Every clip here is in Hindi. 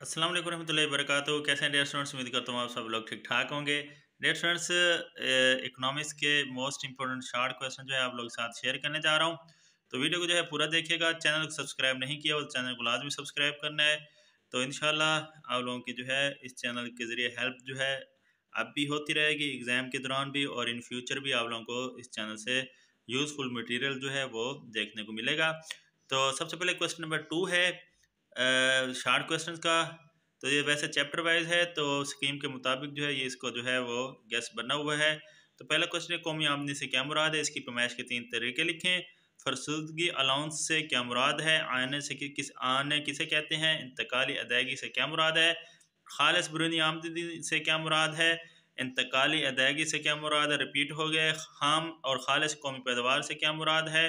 अस्सलाम वालेकुम रहमतुल्लाहि कैसे हैं डेयर स्टूडेंट्स उम्मीद करता हूँ आप सब लोग ठीक ठाक होंगे। डेयर स्टूडेंट्स इकोनॉमिक्स के मोस्ट इंपॉर्टेंट शार्ट क्वेश्चन जो है आप लोग के साथ शेयर करने जा रहा हूँ। तो वीडियो को जो है पूरा देखिएगा। चैनल को सब्सक्राइब नहीं किया तो चैनल को लाजमी सब्सक्राइब करना है। तो इन आप लोगों की जो है इस चैनल के ज़रिए हेल्प जो है अब भी होती रहेगी एग्ज़ाम के दौरान भी और इन फ्यूचर भी आप लोगों को इस चैनल से यूज़फुल मटीरियल जो है वो देखने को मिलेगा। तो सबसे पहले क्वेश्चन नंबर टू है। शार्ट क्वेश्चन का तो ये वैसे चैप्टर वाइज है तो स्कीम के मुताबिक जो है ये इसको जो है वो गैस बना हुआ है। तो पहला क्वेश्चन है कौमी आमदनी से क्या मुराद है? इसकी पैमाइश के तीन तरीके लिखें। फरसुदगी अलाउंस से क्या मुराद है? आने से कि, किस आने किसे कहते हैं? इंतकाली अदायगी से क्या मुराद है? खालस बुरनी आमदनी से क्या मुराद है? इंतकाली अदायगी से क्या मुराद है? रिपीट हो गए। खाम और खालस कौमी पैदावार से क्या मुराद है?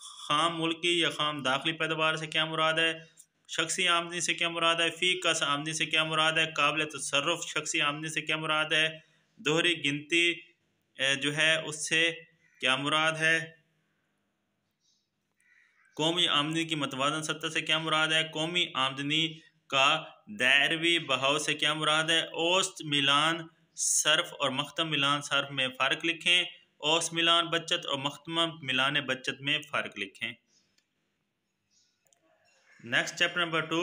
खाम मुल्की या खाम दाखिली पैदावार से क्या मुराद है? शख्सी आमदनी से क्या मुराद है? फ़ी कस आमदनी से क्या मुराद है? काबिल तसरफ़ शख्सी आमदनी से क्या मुराद है? दोहरी गिनती जो है, उससे क्या मुराद है? कौमी आमदनी की मतवाजन सतह से क्या मुराद है? कौमी आमदनी का दैरवी बहाव से क्या मुराद है? औस्त मिलान सर्फ और मख्तम मिलान सर्फ में फ़र्क लिखें। औस मिलान बचत और मख्तम मिलान बचत में फ़र्क लिखें। Next chapter number two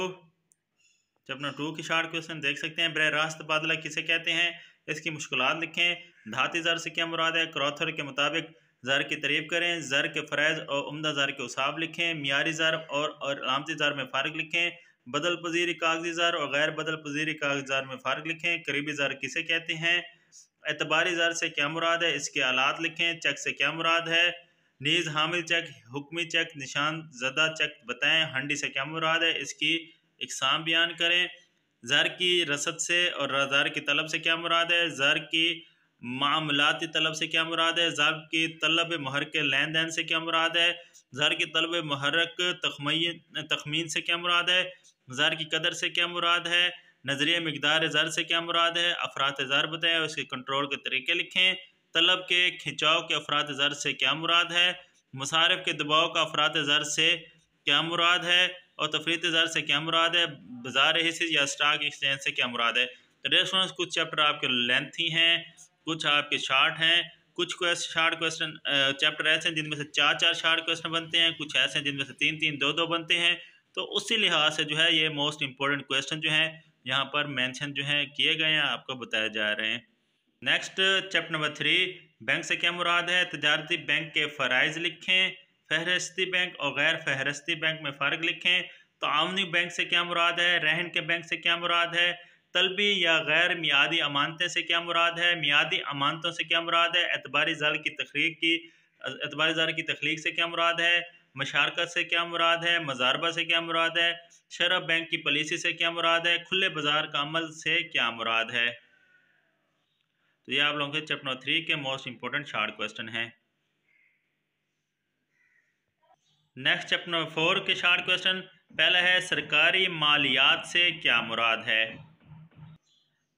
chapter number two की शार्ट क्वेश्चन देख सकते हैं। बर रास्त तबादला किसे कहते हैं? इसकी मुश्किल लिखें। धाती ज़र से क्या मुराद है? क्रॉथर के मुताबिक ज़र की तारीफ़ करें। ज़र के फ़रज़ और उमदा ज़र के उसाब लिखें। मीरी ज़र और आमती ज़र में फ़र्क लिखें। बदल पजीरी कागज़ी ज़र और गैर बदल पजीरी कागज़ी ज़र में फ़र्क लिखें। करीबी ज़र किसे कहते हैं? एतबारी ज़र से क्या मुराद है? इसके आलात लिखें। चेक से क्या मुराद है? नीज हामिल चेक, हुक्मी चेक, निशान ज़दा चेक बताएँ, हंडी से क्या मुराद है? इसकी इकसाम बयान करें। ज़र की रसद से और ज़र की तलब से क्या मुराद है? ज़र की मामलाती तलब से क्या मुराद है? ज़र की तलब महर के लेन देन से क्या मुराद है? ज़र की तलब महरक तखमीन से क्या मुराद है? ज़र की कदर से क्या मुराद है? नज़रिया मकदार ज़र से क्या मुराद है? अफरात ज़र बताएँ उसके कंट्रोल के तरीके लिखें। तलब के खिंचाव के अफरात ज़र से क्या मुराद है? मुसारफ के दबाव का अफरात ज़र से क्या मुराद है? और तफरीत ज़र से क्या मुराद है? बाज़ार हिस्से या स्टॉक एक्सचेंज से क्या मुराद है? रेस्टोरेंट कुछ चैप्टर आपके लेंथी हैं, कुछ आपके शार्ट हैं, कुछ क्वेश्चन शार्ट क्वेश्चन चैप्टर ऐसे हैं जिनमें से चार चार शार्ट क्वेश्चन बनते हैं, कुछ ऐसे हैं जिनमें से तीन तीन दो दो बनते हैं। तो उसी लिहाज से जो है ये मोस्ट इंपॉर्टेंट क्वेश्चन जो हैं, यहाँ पर मेंशन जो हैं किए गए हैं, आपको बताए जा रहे हैं। Next chapter number three bank से क्या मुराद है तजारती बैंक के फ़रज़ लिखें फहरस्ती बैंक और गैर फहरस्ती बैंक में फ़र्क लिखें तो आमनी बैंक से क्या मुराद है रहन के बैंक से क्या मुराद है तलबी या गैर मियादी अमानतें से क्या मुराद है मियादी अमानतों से क्या मुराद है एतबारी ज़ाल की तख्लीक की एतबारी ज़ाल की तख्लीक से क्या मुराद है मशारकत से क्या मुराद है मजारबा से क्या मुराद है शरब बैंक की पॉलिसी से क्या मुराद है खुले बाज़ार का अमल से क्या मुराद है तो ये आप लोगों के चैप्टर थ्री के मोस्ट इंपोर्टेंट शार्ट क्वेश्चन है। नेक्स्ट चैप्टर नंबर फोर के शार्ट क्वेश्चन पहला है सरकारी मालियात से क्या मुराद है?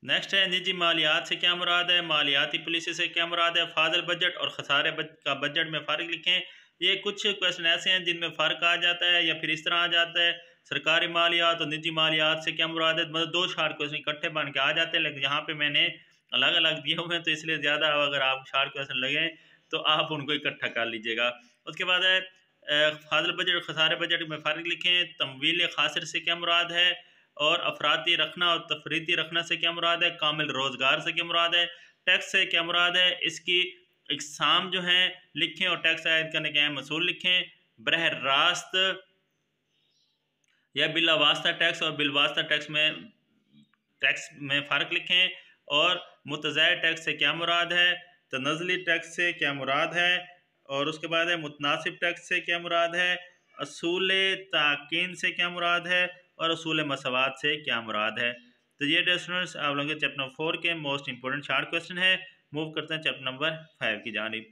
नेक्स्ट है निजी मालियात से क्या मुराद है? मालियाती पॉलिसी से क्या मुराद है? फाजल बजट और खसारे बज, का बजट में फ़र्क लिखें। ये कुछ क्वेश्चन ऐसे हैं जिनमें फ़र्क आ जाता है या फिर इस तरह आ जाता है। सरकारी मालियात और निजी मालियात से क्या मुराद है? मतलब दो शार्ट क्वेश्चन इकट्ठे बन के आ जाते हैं लेकिन यहाँ पे मैंने अलग अलग दिए हुए हैं तो इसलिए ज़्यादा अगर आप शार्ट क्वेश्चन लगे तो आप उनको इकट्ठा कर लीजिएगा। उसके बाद है फाजल बजट और खसारे बजट में फ़र्क लिखें, तमवील खासर से क्या मुराद है, और अफराती रखना और तफरीती रखना से क्या मुराद है, कामिल रोज़गार से क्या मुराद है, टैक्स से क्या मुराद है, इसकी इकसाम जो हैं, लिखें और टैक्स आयद करने के अहम मसूल लिखें। बरह रास्त या बिला वास्ता टैक्स और बिलवास्ता टैक्स में टैक्स में फ़र्क लिखें। और मुतज़ टैक्स से क्या मुराद है? तनजली टैक्स से क्या मुराद है? और उसके बाद है, मुतनासिब टैक्स से क्या मुराद है? असूल ताकिन से क्या मुराद है? और असूल मसवाद से क्या मुराद है? तो ये स्टूडेंट्स आप लोगों के चैप्टर फोर के मोस्ट इंपॉर्टेंट शार्ट क्वेश्चन है। मूव करते हैं चैप्टर नंबर फाइव की जानब।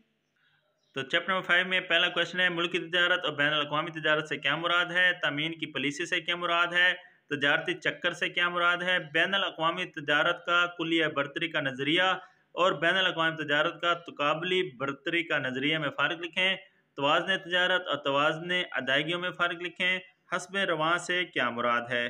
तो चैप्टर नंबर फाइव में पहला क्वेश्चन है, मुल्क की तजारत और बैन अवी तजारत से क्या मुराद है? तमीन की पॉलिसी से क्या मुराद है? तजारती चक्कर से क्या मुराद है? बैन अवी तजारत का कुलिया बरतरी का नज़रिया और बैन अवी तजारत का तकबली बरतरी का नज़रिया में फ़र्क लिखें। तोज़न तजारत और तोज़न अदायगियों में फ़र्क लिखें। हसब रवा से क्या मुराद है?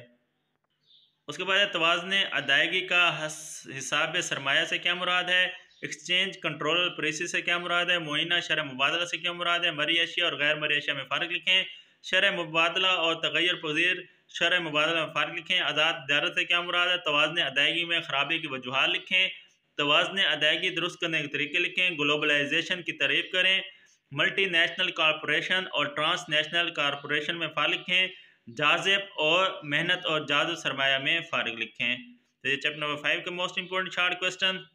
उसके बाद तोज़न अदायगी का हिसाब सरमाया से क्या मुराद है? एक्सचेंज कंट्रोल प्रेसी से क्या मुराद है? मुइना शर मुबादला से क्या मुराद है? मरी अशिया और गैर मरी अशिया में फ़र्क लिखें। शर मुबादला और तगैर पजीर शर मुबादला में फ़र्क लिखें। आज़ाद दारत से क्या मुराद है? तोज़न अदायगी में ख़राबी की वजूहत लिखें। तोज़न अदायगी दुरुस्त करने के तरीके लिखें। ग्लोबलाइजेशन की तारीफ़ करें। मल्टी नेशनल कॉरपोरेशन और ट्रांस नेशनल कॉरपोरेशन में फ़र्क लिखें। जाजेब और मेहनत और जादू सरमाया में फ़र्क लिखें। तो ये चैप्टर नंबर फाइव के मोस्ट इंपॉर्टेंट शार्ट क्वेश्चन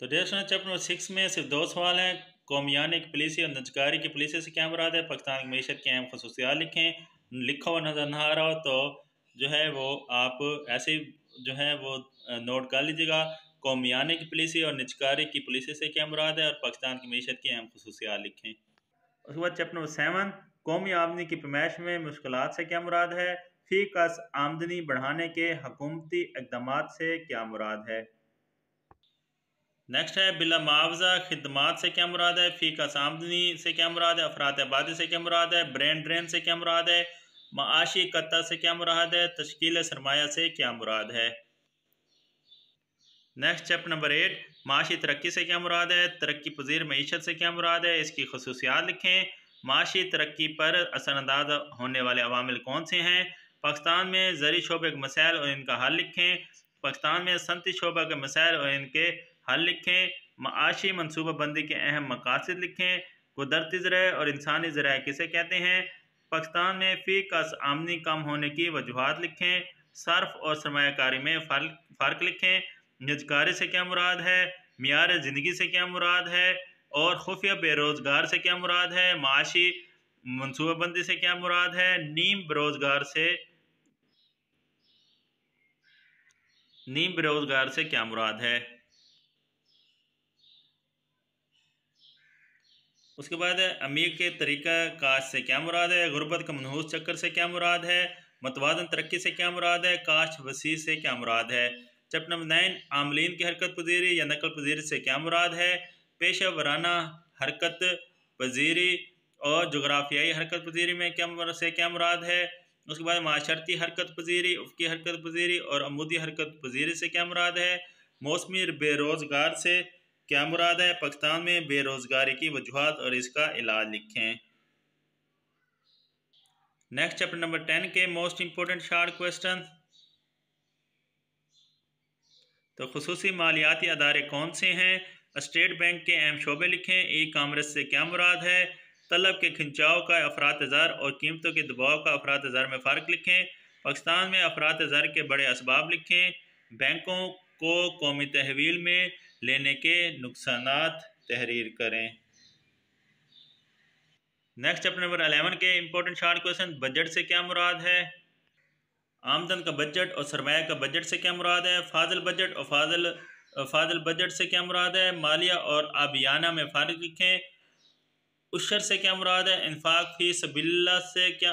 तो डेस्ट चैप्टर नंबर सिक्स में सिर्फ़ दो सवाल हैं। कौमियान की पुलिस और नजकारी की पुलिस से क्या मुराद है? पाकिस्तान की मीशत की अहम खसूसियात लिखें, लिखा हुआ नज़र ना आ रहा हो तो जो है वो आप ऐसे जो है वो नोट कर लीजिएगा। कौमियान की पुलिस और निजकारी की पुलिस से क्या मुराद है? और पाकिस्तान की मीशत की अहम खसूसियात लिखें। उसके बाद चैप्टर नंबर सेवन, कौमी आमदनी की पैमाइश में मुश्किल से क्या मुराद है? फ़ी कस आमदनी बढ़ाने के हकूमती इकदाम से क्या मुराद है? नेक्स्ट है, बिला मुआवजा, खदमात से क्या मुराद है? फ़ी का सामदनी से क्या मुराद है? अफरात आबादी से क्या मुराद है? ब्रेन ड्रेन से क्या मुराद है? माशी कत्ता से क्या मुराद है? तश्कील सरमाया से क्या मुराद है? नेक्स्ट चैप्टर नंबर एट माशी तरक्की से क्या मुराद है? तरक्की पजीर मीशत से क्या मुराद है? इसकी खसूसियात लिखें। माशी तरक्की पर असरअंदाज होने वाले अवामिल कौन से हैं? पाकिस्तान में जरी शोबे के मसाइल और इनका हल लिखें। पाकिस्तान में सनती शोबा के मसाइल और इनके हल लिखें माशी मनसूबाबंदी के अहम मकासद लिखें, कुदरती ज़रा और इंसानी ज़रा किसे कहते हैं? पाकिस्तान में फ़ी का आमनी कम होने की वजूहत लिखें, सर्फ और सरमाकारी में फ़र्क फ़र्क लिखें निजकारी से क्या मुराद है? मीर ज़िंदगी से क्या मुराद है? और खुफिया बेरोज़गार से क्या मुराद है? माशी मनसूबाबंदी से क्या मुराद है? नीम बेरोज़गार से, नीम बेरोज़गार से क्या मुराद है? उसके बाद अमीर के तरीका काश से क्या मुराद है? गुरबत का मनहूस चक्कर से क्या मुराद है? मतवादन तरक्की से क्या मुराद है? काश वसी से क्या मुराद है? चैप्टर नंबर नाइन, आमलिन की हरकत पजीरी या नकल पजीरी से क्या मुराद है? पेशा वराना हरकत पजीरी और जोग्राफियाई हरकत पजीरी में क्या से क्या मुराद है? उसके बाद माशरती हरकत पजीरी, उफकी हरकत पजीरी और अमूदी हरकत पजीरी से क्या मुराद है? मौसमी बेरोज़गार से क्या मुराद है? पाकिस्तान में बेरोज़गारी की वजूहत और इसका इलाज लिखें। नेक्स्ट चैप्टर नंबर टेन के मोस्ट इंपोर्टेंट शार्ट क्वेश्चन तो खसूसी मालियाती अदारे कौन से हैं? स्टेट बैंक के अहम शोबे लिखें। ई कामर्स से क्या मुराद है? तलब के खिंचाव का, अफरात ज़र और कीमतों के दबाव का, अफरात ज़र में फ़र्क लिखें। पाकिस्तान में अफरात ज़र के बड़े इसबाब लिखें। बैंकों को कौमी तहवील में लेने के नुकसान तहरीर करें। नेक्स्ट चैप्टर नंबर अलेवन के इंपॉर्टेंट शार्ट क्वेश्चन बजट से क्या मुराद है? आमदन का बजट और सरमाया का बजट से क्या मुराद है? फाजल बजट और फाजल फाजल बजट से क्या मुराद है? मालिया और आबियाना में फ़ारग लिखें। उशर से क्या मुराद है? इन्फाक फ़ी सबिल्ला से क्या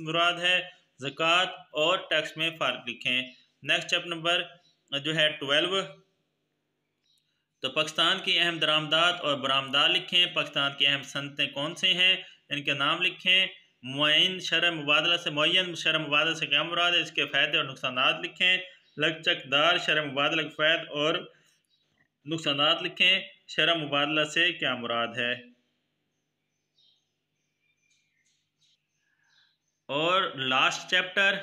मुराद है? ज़क़़त और टैक्स में फ़ारग लिखें। नेक्स्ट चैप्टर नंबर जो है ट्वेल्व तो पाकिस्तान की अहम दरामदात और बरामदा लिखें। पाकिस्तान की अहम सनतें कौन से हैं? इनके नाम लिखें। मुन शर मुबादला से मुन शर मुबादला से क्या मुराद है? इसके फ़ायदे और नुकसान लिखें। लचकदार शर मुबादला के फ़ायद और नुकसान लिखें। शर मुबादला से क्या मुराद है? और लास्ट चैप्टर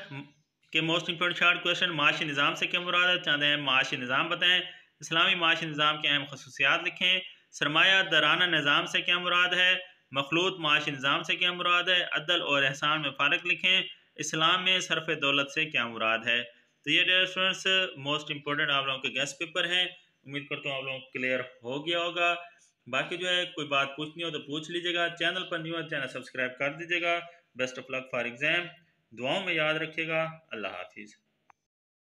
के मोस्ट इंपॉर्टेंट शार्ट क्वेश्चन माशी निज़ाम से क्या मुराद है? चाहते हैं माशी निज़ाम बताएँ। इस्लामी माशी निज़ाम के अहम खसूसियात लिखें। सरमाया दराना निज़ाम से क्या मुराद है? मखलूत माशी निज़ाम से क्या मुराद है? अदल और एहसान में फ़र्क लिखें। इस्लाम में सरफ दौलत से क्या मुराद है? तो ये डेयर स्टूडेंट्स मोस्ट इंपॉर्टेंट आप लोगों के गेस्ट पेपर हैं। उम्मीद करता हूँ आप लोगों को क्लियर हो गया होगा। बाकी जो है, कोई बात पूछनी हो तो पूछ लीजिएगा। चैनल पर न्यू चैनल सब्सक्राइब कर दीजिएगा। Best of luck for exam दुआओं में याद रखिएगा। अल्लाह हाफिज़।